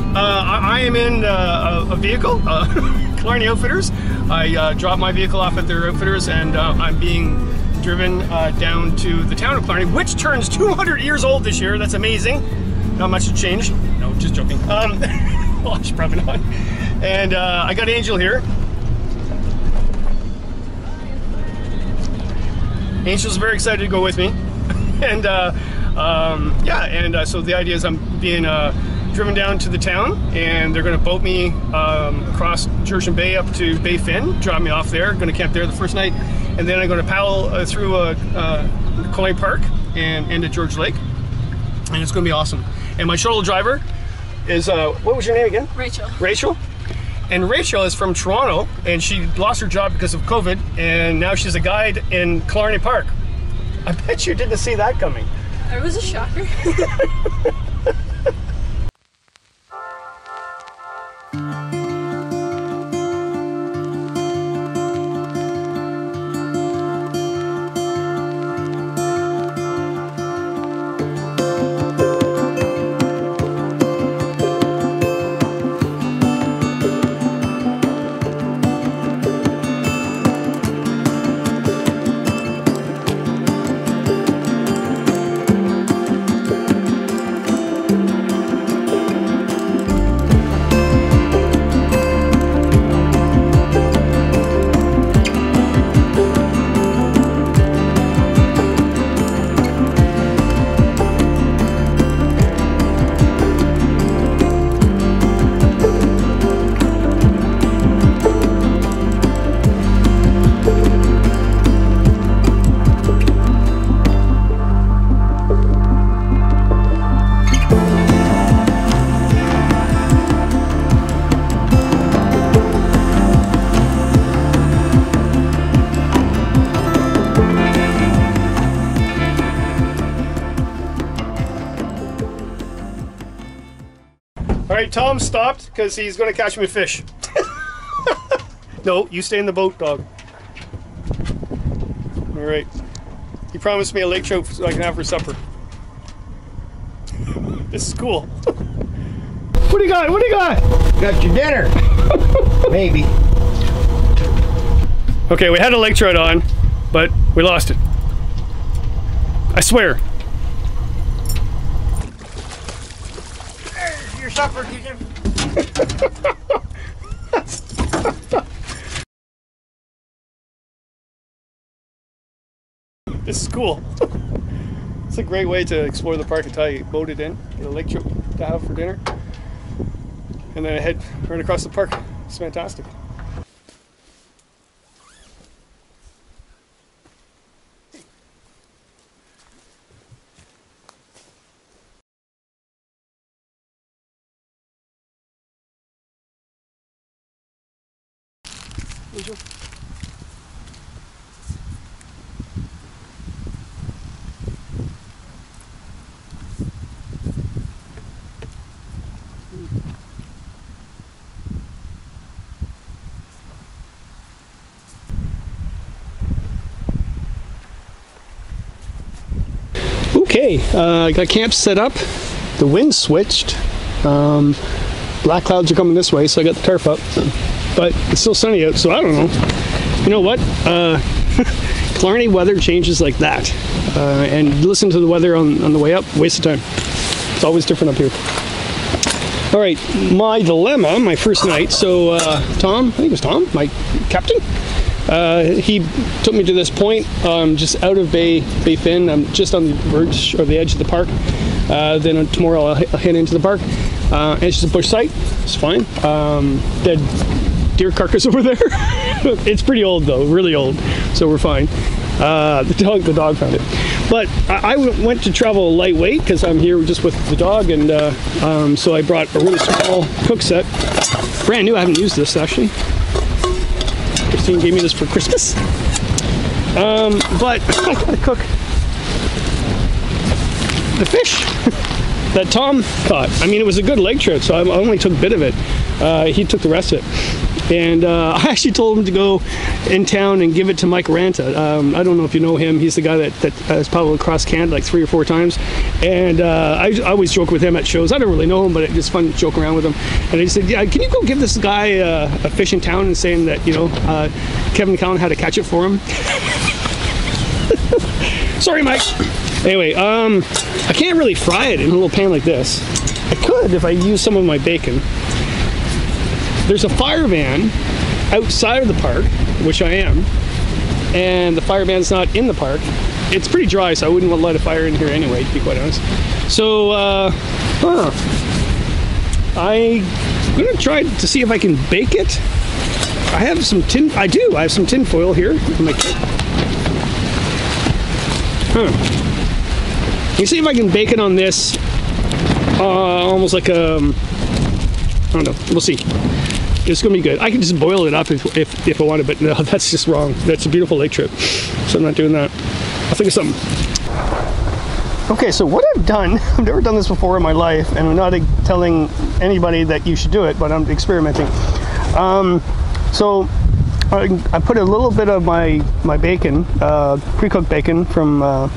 Uh, I, I am in uh, a, vehicle, uh, Killarney Outfitters. I uh, dropped my vehicle off at their outfitters and uh, I'm being driven uh, down to the town of Killarney, which turns 200 years old this year. That's amazing. Not much has changed. No, just joking. Um, well, she's probably not. And uh, I got Angel here. Angel's very excited to go with me. and uh, um, yeah, and uh, so the idea is I'm being uh, driven down to the town and they're going to boat me um, across Georgian Bay up to Baie Fine, drop me off there, going to camp there the first night, and then I'm going to paddle uh, through uh, uh, Park and end at George Lake, and it's going to be awesome. And my shuttle driver is, uh, what was your name again? Rachel. Rachel. And Rachel is from Toronto, and she lost her job because of COVID, and now she's a guide in Killarney Park. I bet you didn't see that coming. It was a shocker. stopped because he's going to catch me fish. no, you stay in the boat, dog. All right. He promised me a lake trout so I can have for supper. this is cool. what do you got? What do you got? Got your dinner. Maybe. Okay, we had a lake trout on, but we lost it. I swear. There's your supper, Keegan. This is cool. it's a great way to explore the park until you boat it in, get a lake trip to have for dinner, and then head right across the park. It's fantastic. Angel. Okay, uh, I got camp set up. The wind switched. Um, black clouds are coming this way, so I got the tarp up. But it's still sunny out, so I don't know. You know what? Uh, weather changes like that. Uh, and listen to the weather on, on the way up, waste of time. It's always different up here. All right, my dilemma, my first night. So uh, Tom, I think it was Tom, my captain. Uh, he took me to this point, um, just out of Bay Bay. I'm just on the verge or the edge of the park. Uh, then tomorrow I'll, I'll head into the park. Uh, it's just a bush site. It's fine. Um, dead deer carcass over there. it's pretty old though, really old. So we're fine. Uh, the dog, the dog found it. But I went to travel lightweight because I'm here just with the dog, and uh, um, so I brought a really small cook set, brand new. I haven't used this actually. Christine gave me this for Christmas. Um, but I gotta cook the fish that Tom caught. I mean, it was a good lake trout, so I only took a bit of it. Uh, he took the rest of it. And uh, I actually told him to go in town and give it to Mike Ranta. Um, I don't know if you know him. He's the guy that, that has paddled across Canada like three or four times. And uh, I, I always joke with him at shows. I don't really know him, but it's just fun to joke around with him. And he said, yeah, can you go give this guy uh, a fish in town and saying that, you know, uh, Kevin Callan had to catch it for him? Sorry, Mike. Anyway, um, I can't really fry it in a little pan like this. I could if I use some of my bacon. There's a fire ban outside of the park, which I am, and the fire ban's not in the park. It's pretty dry, so I wouldn't want to light a fire in here anyway, to be quite honest. So, uh, huh. I'm gonna try to see if I can bake it. I have some tin, I do, I have some tin foil here in my kit. Huh. You see if I can bake it on this, uh, almost like a, um, don't know, we'll see. It's gonna be good. I can just boil it up if, if, if I wanted, but no, that's just wrong. That's a beautiful lake trip, so I'm not doing that. I'll think of something. Okay, so what I've done, I've never done this before in my life, and I'm not telling anybody that you should do it, but I'm experimenting. Um, so I, I, put a little bit of my, my bacon, uh, pre-cooked bacon from uh,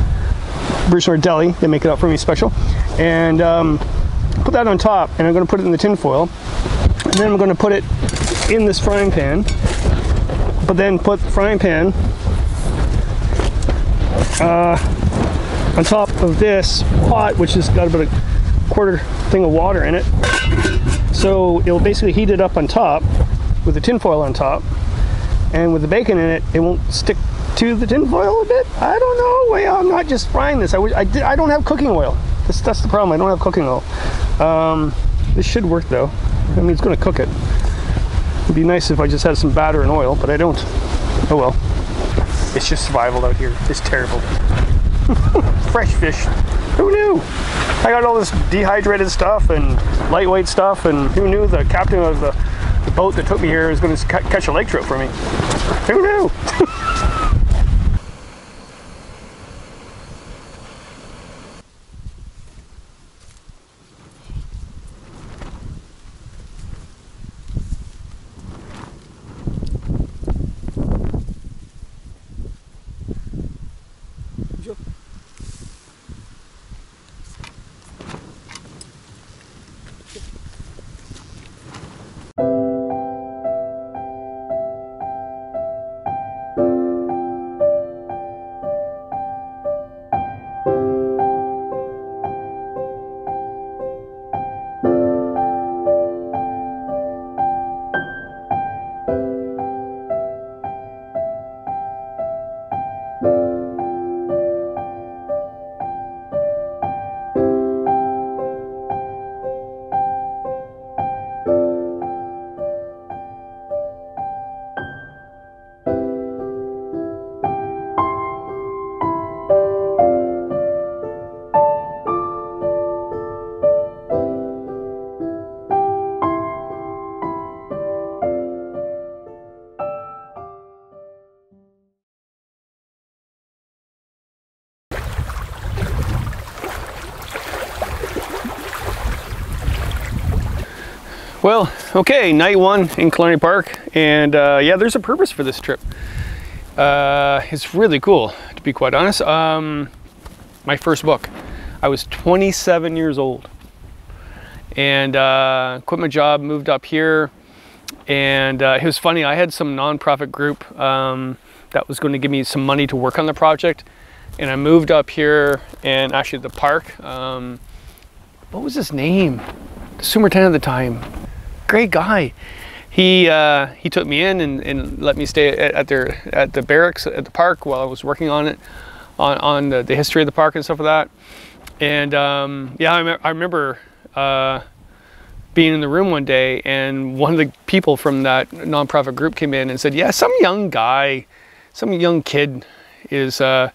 Bruce Deli, they make it up for me special, and um, put that on top, and I'm gonna put it in the tin foil, and then I'm gonna put it in this frying pan, but then put the frying pan uh, on top of this pot, which has got about a quarter thing of water in it. So it'll basically heat it up on top with the tin foil on top. And with the bacon in it, it won't stick to the tin foil a bit. I don't know. I'm not just frying this. I, I, I don't have cooking oil. That's, that's the problem. I don't have cooking oil. Um, this should work though. I mean, it's going to cook it. It'd be nice if I just had some batter and oil, but I don't. Oh well. It's just survival out here. It's terrible. Fresh fish. Who knew? I got all this dehydrated stuff and lightweight stuff, and who knew the captain of the, the boat that took me here was going to catch a lake trout for me? Who knew? Well, okay, night one in Killarney Park, and uh, yeah, there's a purpose for this trip. Uh, it's really cool, to be quite honest. Um, my first book. I was 27 years old, and uh, quit my job, moved up here, and uh, it was funny. I had some nonprofit group um, that was going to give me some money to work on the project, and I moved up here, and actually the park. Um, what was his name? The superintendent at the time great guy. He uh, he took me in and, and let me stay at, at, their at the barracks at the park while I was working on it, on on the, the history of the park and stuff like that. And um, yeah, I, me I remember uh, being in the room one day, and one of the people from that nonprofit group came in and said, "Yeah, some young guy, some young kid is." Uh,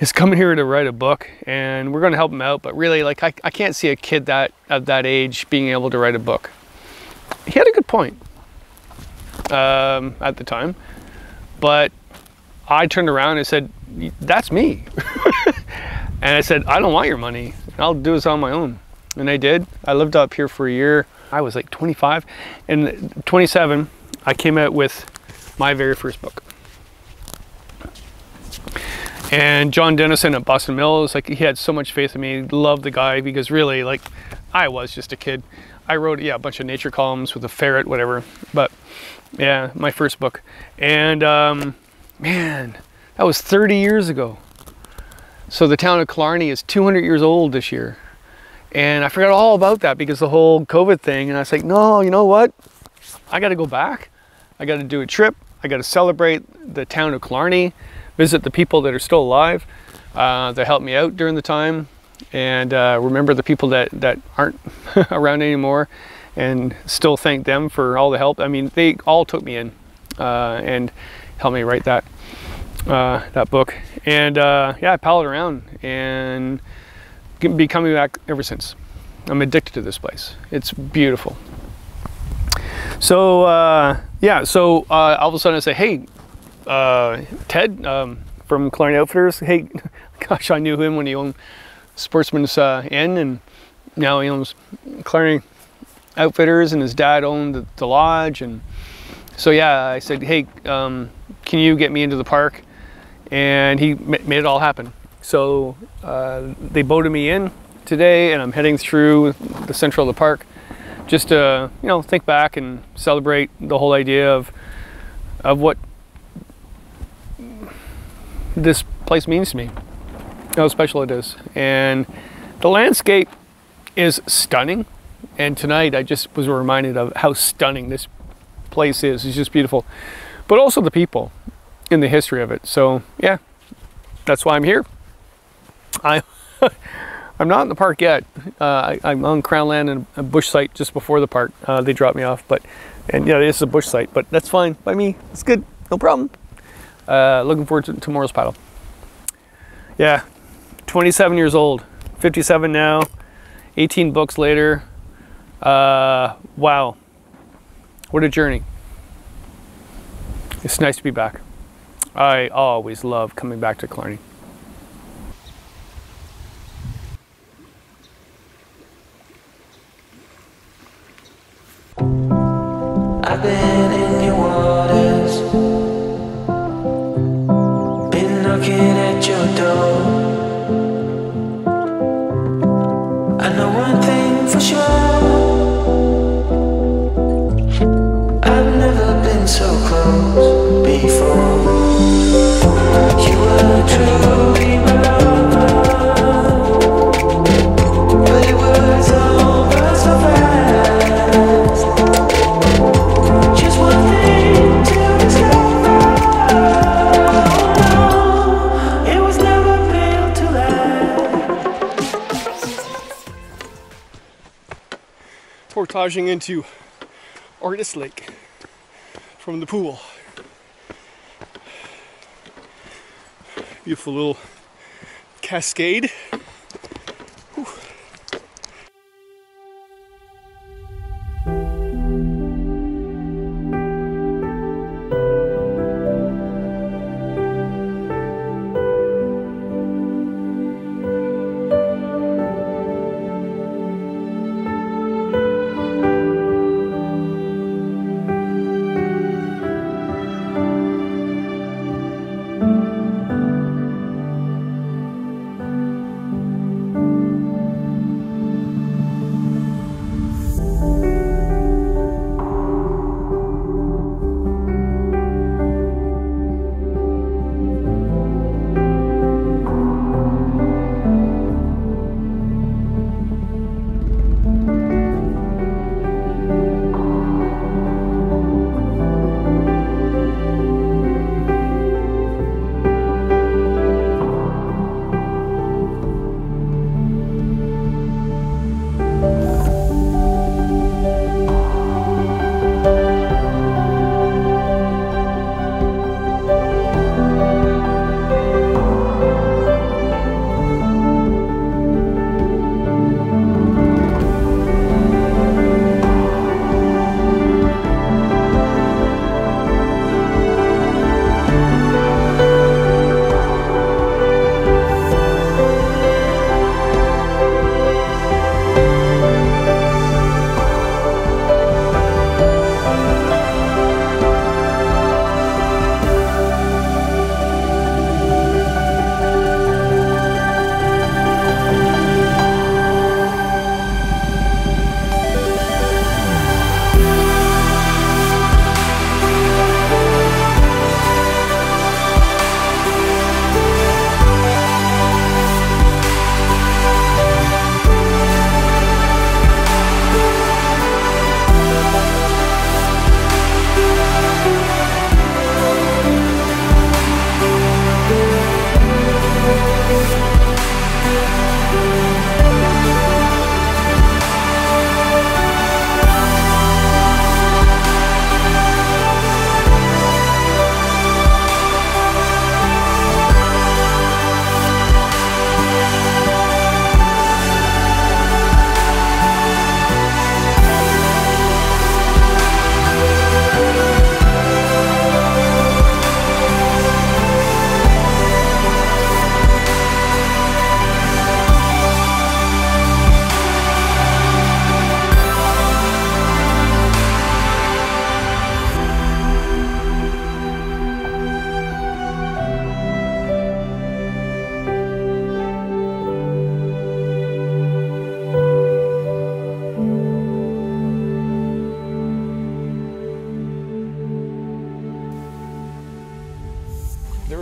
is coming here to write a book and we're going to help him out but really like I, I can't see a kid that of that age being able to write a book he had a good point um, at the time, but I turned around and said, "That's me," and I said, "I don't want your money. I'll do this on my own." And I did. I lived up here for a year. I was like 25 and 27, I came out with my very first book. And John Denison at Boston Mills, like he had so much faith in me. Loved the guy because really, like, I was just a kid. I wrote yeah a bunch of nature columns with a ferret, whatever. But yeah, my first book. And um, man, that was 30 years ago. So the town of Killarney is 200 years old this year. And I forgot all about that because the whole COVID thing. And I was like, no, you know what? I got to go back. I got to do a trip. I got to celebrate the town of Killarney, visit the people that are still alive uh, that helped me out during the time, and uh, remember the people that, that aren't around anymore and still thank them for all the help. I mean, they all took me in uh, and helped me write that uh, that book. And uh, yeah, I paddled around and be coming back ever since. I'm addicted to this place. It's beautiful. So uh, yeah, so uh, all of a sudden I say, hey, Ted um, from Killarney Outfitters. Hey, gosh, I knew him when he owned Sportsman's uh, Inn, and now he owns Killarney Outfitters, and his dad owned the, the lodge. And so yeah, I said, hey, um, can you get me into the park? And he made it all happen. So uh, they boated me in today, and I'm heading through the central of the park just to you know think back and celebrate the whole idea of of what this place means to me, how special it is, and the landscape is stunning. And tonight I just was reminded of how stunning this place is. It's just beautiful, but also the people in the history of it. So yeah, that's why I'm here. I I'm not in the park yet. Uh, I, am on Crown Land and a bush site just before the park. Uh, they dropped me off, but and yeah, this is a bush site, but that's fine by me. It's good, no problem. Uh, looking forward to tomorrow's paddle. Yeah, 27 years old, 57 now, 18 books later. Uh, wow, what a journey. It's nice to be back. I always love coming back to Killarney. Portaging into Artist Lake from the pool. Beautiful little cascade.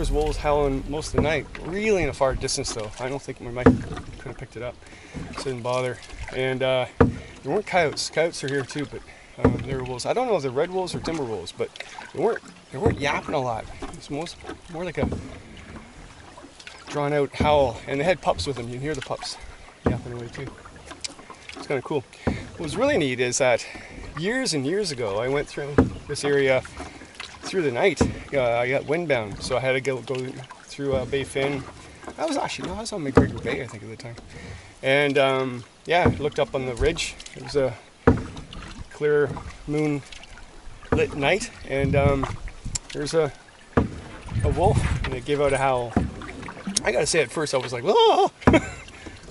Was wolves howling most of the night, really in a far distance though. I don't think my mic could have picked it up, so didn't bother. And uh, there weren't coyotes. Coyotes are here too, but um, there were wolves. I don't know if they're red wolves or timber wolves, but they weren't they weren't yapping a lot. It's most more like a drawn out howl, and they had pups with them. You can hear the pups yapping away too. It's kind of cool. What was really neat is that years and years ago, I went through this area through the night. Uh, I got windbound, so I had to go go through uh, Baie Fine. I was actually no, I was on McGregor Bay, I think, at the time. And um, yeah, looked up on the ridge. It was a clear moon lit night, and um, there's a a wolf, and it gave out a howl. I gotta say, at first I was like, oh,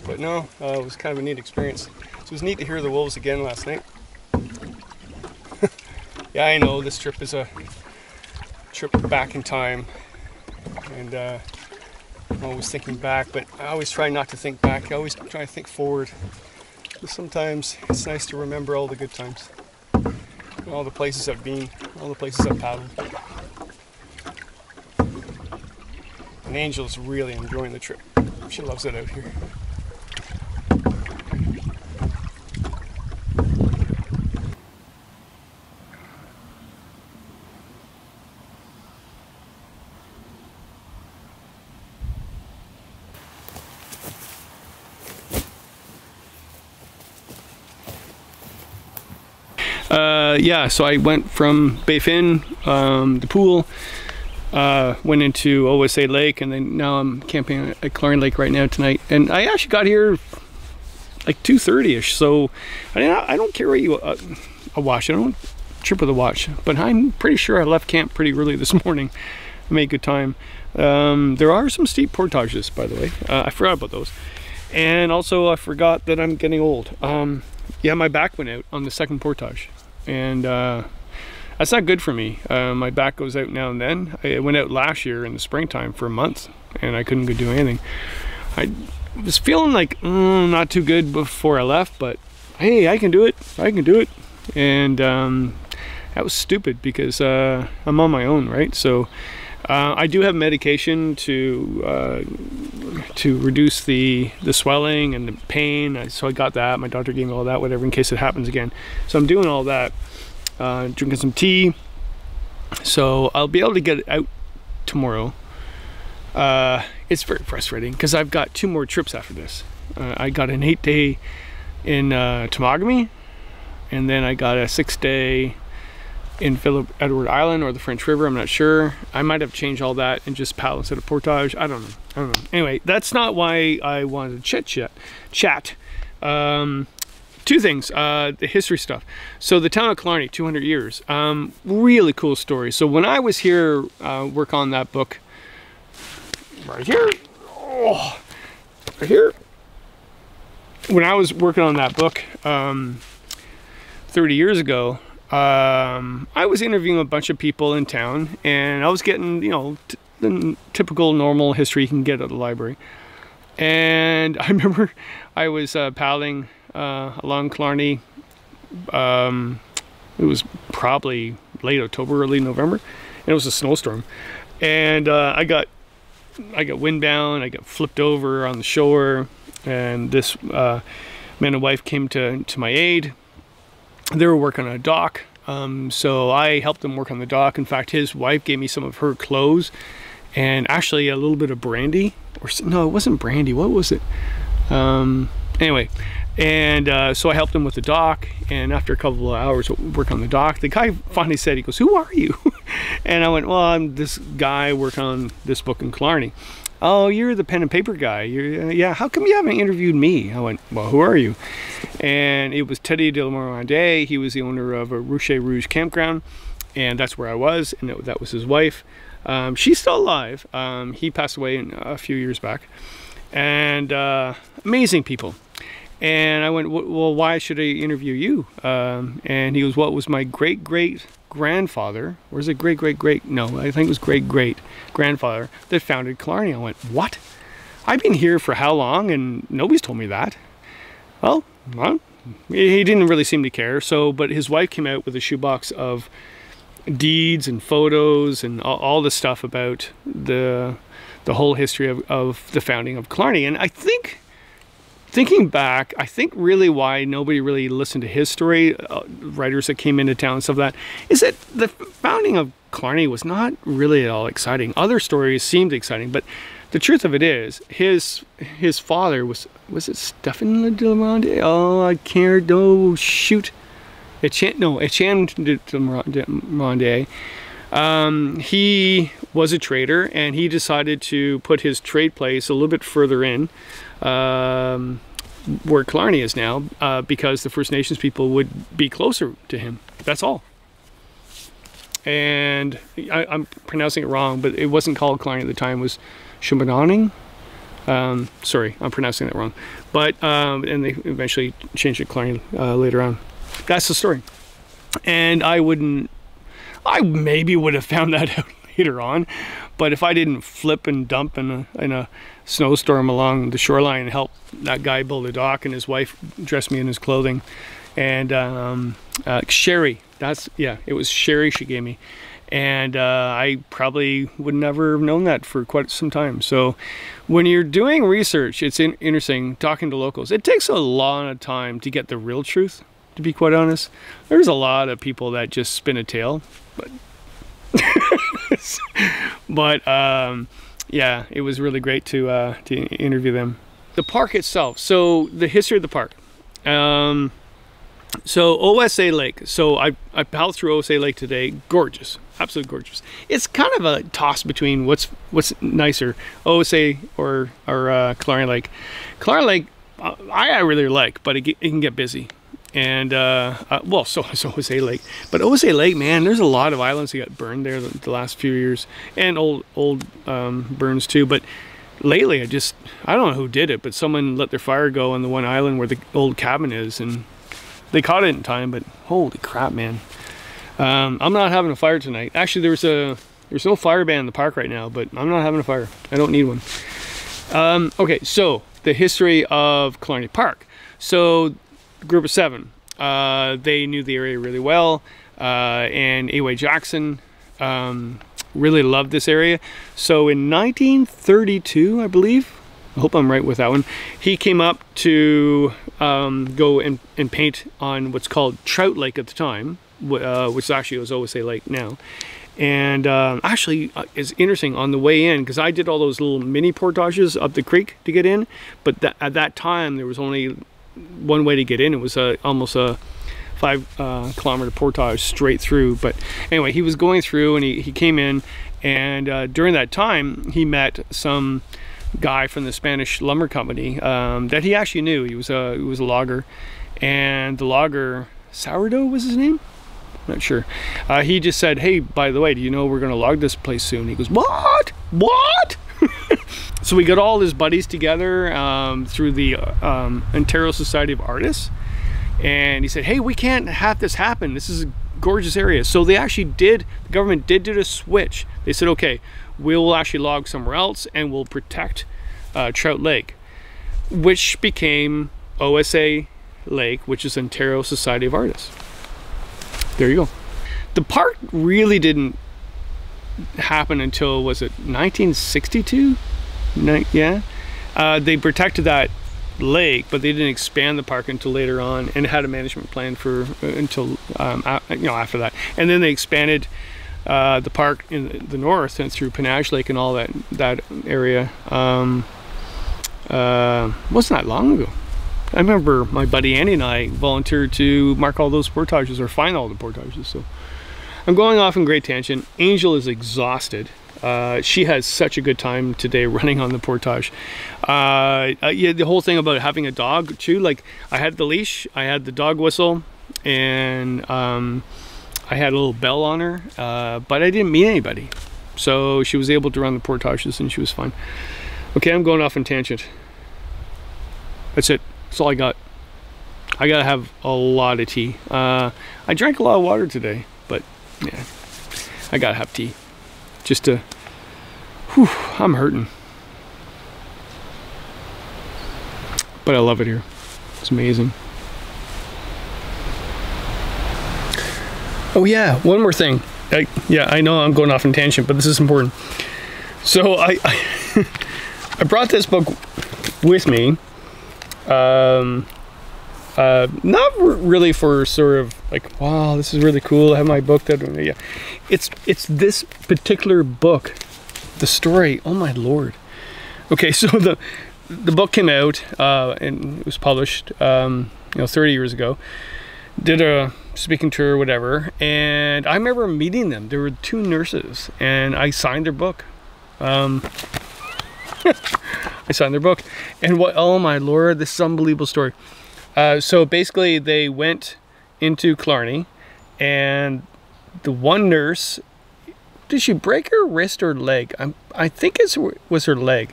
but no, uh, it was kind of a neat experience. So it was neat to hear the wolves again last night. yeah, I know this trip is a trip back in time, and uh, I'm always thinking back, but I always try not to think back. I always try to think forward. But sometimes it's nice to remember all the good times, all the places I've been, all the places I've paddled. And Angel's really enjoying the trip. She loves it out here. Uh, yeah, so I went from Baie Fine, um, the pool, uh, went into OSA Lake, and then now I'm camping at Clarn Lake right now tonight. And I actually got here like 2.30ish, so I, mean, I don't carry uh, a watch. I don't trip with a watch, but I'm pretty sure I left camp pretty early this morning. I made good time. Um, there are some steep portages, by the way. Uh, I forgot about those. And also I forgot that I'm getting old. Um, yeah, my back went out on the second portage and uh, that's not good for me. Uh, my back goes out now and then. It went out last year in the springtime for a month, and I couldn't go do anything. I was feeling like mm, not too good before I left, but hey, I can do it. I can do it, and um, that was stupid because uh, I'm on my own, right? So. Uh, I do have medication to uh, to reduce the the swelling and the pain. So I got that. My doctor gave me all that, whatever, in case it happens again. So I'm doing all that. Uh, drinking some tea. So I'll be able to get out tomorrow. Uh, it's very frustrating because I've got two more trips after this. Uh, I got an eight day in uh, Temagami, and then I got a six day in Philip Edward Island or the French River. I'm not sure. I might have changed all that and just paddle instead of portage. I don't know. I don't know. Anyway, that's not why I wanted to chit chat. Chat. Um, two things. Uh, the history stuff. So the town of Killarney, 200 years. Um, really cool story. So when I was here, uh, work on that book. Right here. Oh, right here. When I was working on that book um, 30 years ago, um, I was interviewing a bunch of people in town, and I was getting, you know, the typical normal history you can get at the library. And I remember I was uh, paddling uh, along Killarney. Um, it was probably late October, early November, and it was a snowstorm. And uh, I got I got windbound. I got flipped over on the shore, and this uh, man and wife came to to my aid they were working on a dock. Um, so I helped them work on the dock. In fact, his wife gave me some of her clothes and actually a little bit of brandy. Or no, it wasn't brandy. What was it? Um, anyway, and uh, so I helped him with the dock. And after a couple of hours work on the dock, the guy finally said, he goes, who are you? and I went, well, I'm this guy working on this book in Killarney oh, you're the pen and paper guy. You're, uh, yeah, how come you haven't interviewed me? I went, well, who are you? And it was Teddy de Morande. He was the owner of a Rocher Rouge campground, and that's where I was, and it, that was his wife. Um, she's still alive. Um, he passed away in, a few years back. And uh, amazing people. And I went, well, why should I interview you? Um, and he goes, it was my great great grandfather, or is it great great great? No, I think it was great great grandfather that founded Killarney. I went, what? I've been here for how long and nobody's told me that. Well, well, he didn't really seem to care. So, but his wife came out with a shoebox of deeds and photos and all, the stuff about the the whole history of, of the founding of Killarney. And I think, thinking back, I think really why nobody really listened to his story, uh, writers that came into town and stuff like that, is that the founding of Killarney was not really at all exciting. Other stories seemed exciting, but the truth of it is, his his father was was it Stephen de Ronde? Oh, I can't. Oh, shoot. Etienne, no, Etienne de, de Ronde. Um, he was a trader and he decided to put his trade place a little bit further in um, where Killarney is now uh, because the First Nations people would be closer to him. That's all. And I, am pronouncing it wrong, but it wasn't called Killarney at the time. It was Shebahonaning. Um, sorry, I'm pronouncing that wrong. But, um, and they eventually changed it Killarney uh, later on. That's the story. And I wouldn't I maybe would have found that out later on, but if I didn't flip and dump in a, in a snowstorm along the shoreline and help that guy build a dock and his wife dress me in his clothing, and um, uh, Sherry, that's yeah, it was Sherry she gave me, and uh, I probably would never have known that for quite some time. So when you're doing research, it's in interesting talking to locals. It takes a lot of time to get the real truth. To be quite honest, there's a lot of people that just spin a tale but but um, yeah, it was really great to uh, to interview them. The park itself. So the history of the park. Um, so OSA Lake. So I I paddled through OSA Lake today. Gorgeous, absolutely gorgeous. It's kind of a toss between what's what's nicer, OSA or or uh, Killarney Lake. Killarney Lake, I, I really like, but it, it can get busy and uh, uh, well, so so OSA Lake, but OSA Lake, man, there's a lot of islands that got burned there the, the last few years, and old old um, burns too. But lately, I just I don't know who did it, but someone let their fire go on the one island where the old cabin is, and they caught it in time. But holy crap, man! Um, I'm not having a fire tonight. Actually, there's a there's no fire ban in the park right now, but I'm not having a fire. I don't need one. Um, okay, so the history of Killarney Park. So group of seven. Uh, they knew the area really well, uh, and A.Y. Jackson um, really loved this area. So in 1932, I believe, I hope I'm right with that one, he came up to um, go and, and, paint on what's called Trout Lake at the time, uh, which actually was OSA Lake now. And uh, actually, uh, it's interesting on the way in because I did all those little mini portages up the creek to get in, but th at that time there was only one way to get in. It was a, almost a five uh, kilometer portage straight through. But anyway, he was going through and he, he came in and uh, during that time he met some guy from the Spanish lumber company um, that he actually knew. He was a, he was a logger and the logger, Sourdough was his name? Not sure. Uh, he just said, hey, by the way, do you know we're going to log this place soon? He goes, what? What? So we got all his buddies together um, through the um, Ontario Society of Artists. And he said, hey, we can't have this happen. This is a gorgeous area. So they actually did, the government did do a switch. They said, okay, we'll actually log somewhere else and we'll protect uh, Trout Lake, which became OSA Lake, which is Ontario Society of Artists. There you go. The park really didn't happen until, was it 1962? Yeah. Uh, they protected that lake, but they didn't expand the park until later on, and had a management plan for uh, until um, you know after that. And then they expanded uh, the park in the north and through Panache Lake and all that that area. Um, uh, wasn't that long ago. I remember my buddy Andy and I volunteered to mark all those portages or find all the portages. So I'm going off in great tangent. Angel is exhausted. Uh, she has such a good time today running on the portage. Uh, uh, yeah, the whole thing about having a dog too, like I had the leash, I had the dog whistle, and um, I had a little bell on her, uh, but I didn't meet anybody. So she was able to run the portages and she was fine. Okay, I'm going off in tangent. That's it. That's all I got. I gotta have a lot of tea. Uh, I drank a lot of water today, but yeah, I gotta have tea just to, whew, I'm hurting. But I love it here. It's amazing. Oh yeah, one more thing. I, yeah, I know I'm going off in tangent, but this is important. So I, I, I brought this book with me. Um, uh, not really for sort of like, wow, this is really cool. I have my book that, yeah. It's it's this particular book, the story. Oh my lord. Okay, so the the book came out uh, and it was published, um, you know, 30 years ago. Did a speaking tour, whatever, and I remember meeting them. There were two nurses, and I signed their book. Um, I signed their book, and what? Oh my lord, this is unbelievable story. Uh, so basically, they went into Killarney, and the one nurse did she break her wrist or leg? I'm, I think it was her leg.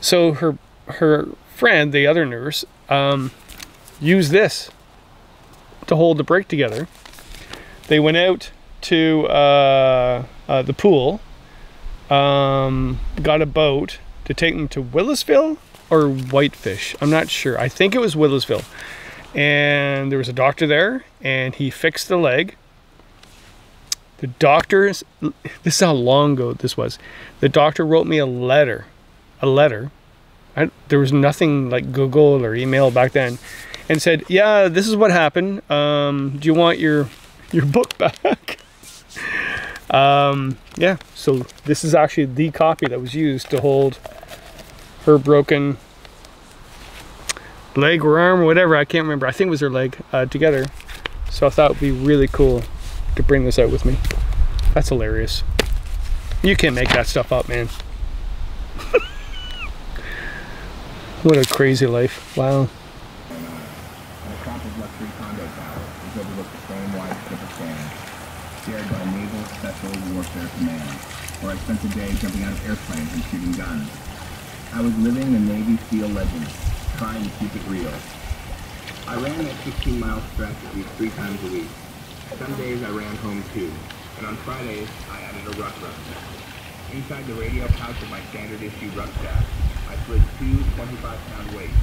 So her her friend, the other nurse, um, used this to hold the break together. They went out to uh, uh, the pool, um, got a boat to take them to Willisville or Whitefish. I'm not sure. I think it was Willisville. And there was a doctor there, and he fixed the leg. The doctors, this is how long ago this was. The doctor wrote me a letter, a letter. I, there was nothing like Google or email back then, and said, "Yeah, this is what happened. Um, do you want your your book back?" um, yeah. So this is actually the copy that was used to hold her broken leg or arm or whatever. I can't remember. I think it was her leg uh, together. So I thought it would be really cool to bring this out with me. That's hilarious. You can't make that stuff up, man. what a crazy life. Wow. where I spent the day jumping out of airplanes and shooting guns. I was living the Navy SEAL legend, trying to keep it real. I ran that 16-mile stretch at least three times a week. Some days I ran home too, and on Fridays I added a ruck run. Inside the radio pouch of my standard issue rucksack, I slid two 25-pound weights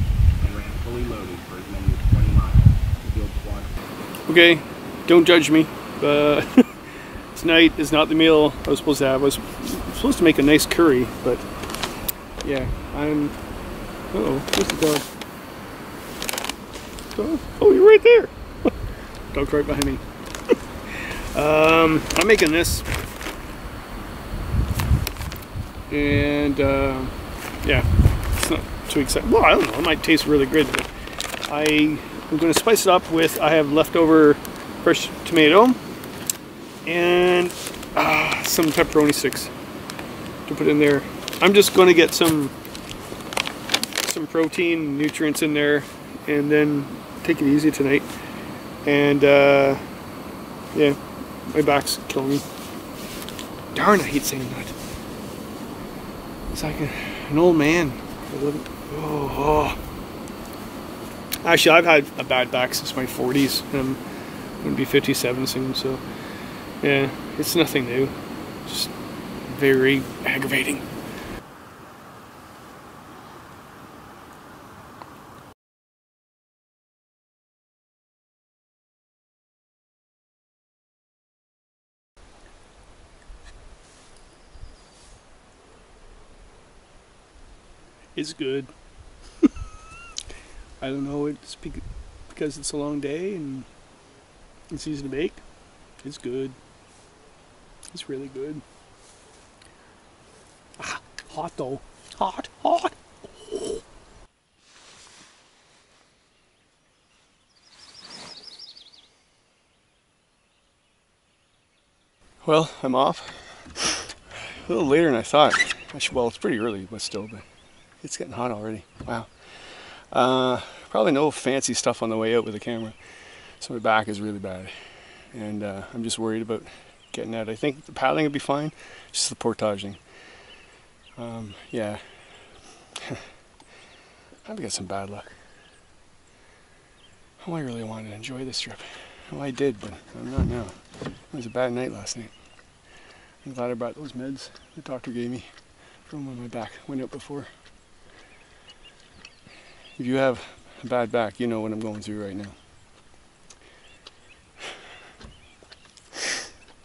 and ran fully loaded for as many as 20 miles to build quad. Okay, don't judge me. but tonight is not the meal I was supposed to have. I was supposed to make a nice curry, but yeah, I'm. Uh oh, where's the dog? Oh, oh, you're right there. Dog's right behind me. um, I'm making this, and uh, yeah, it's not too exciting. Well, I don't know. It might taste really good. I am going to spice it up with. I have leftover fresh tomato and ah, some pepperoni sticks to put in there. I'm just going to get some protein nutrients in there and then take it easy tonight. And uh, yeah, my back's killing me. Darn, I hate saying that. It's like a, an old man. Oh, oh. Actually, I've had a bad back since my 40s. and I'm going to be 57 soon, so yeah, it's nothing new. Just very aggravating. It's good. I don't know, it's because it's a long day and it's easy to make. It's good. It's really good. Ah, hot though. Hot, hot. Well, I'm off. A little later than I thought. Actually, well, it's pretty early, but still, but it's getting hot already. Wow. Uh, probably no fancy stuff on the way out with the camera. So my back is really bad. And uh, I'm just worried about getting out. I think the paddling would be fine, just the portaging. Um, yeah. I've got some bad luck. Oh, I really wanted to enjoy this trip. Well, I did, but I'm not now. It was a bad night last night. I'm glad I brought those meds the doctor gave me from when my back went out before. If you have a bad back, you know what I'm going through right now.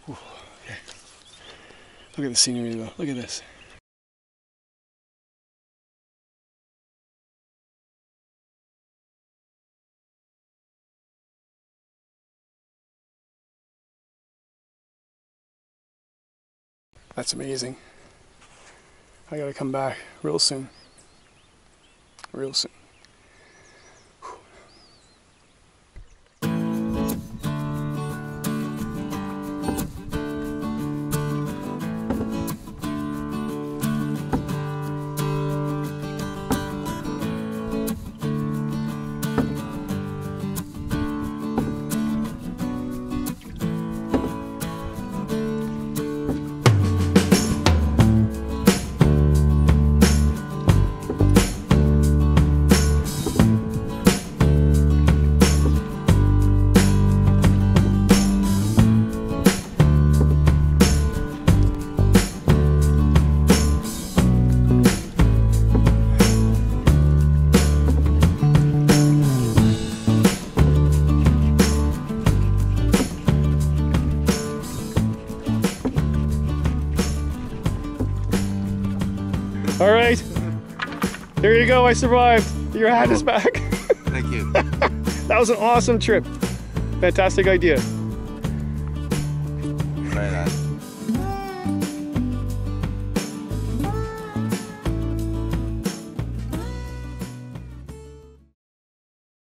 Whew, okay. Look at the scenery though. Look at this. That's amazing. I gotta come back real soon. Real soon. There you go. I survived. Your hat is back. Thank you. that was an awesome trip. Fantastic idea.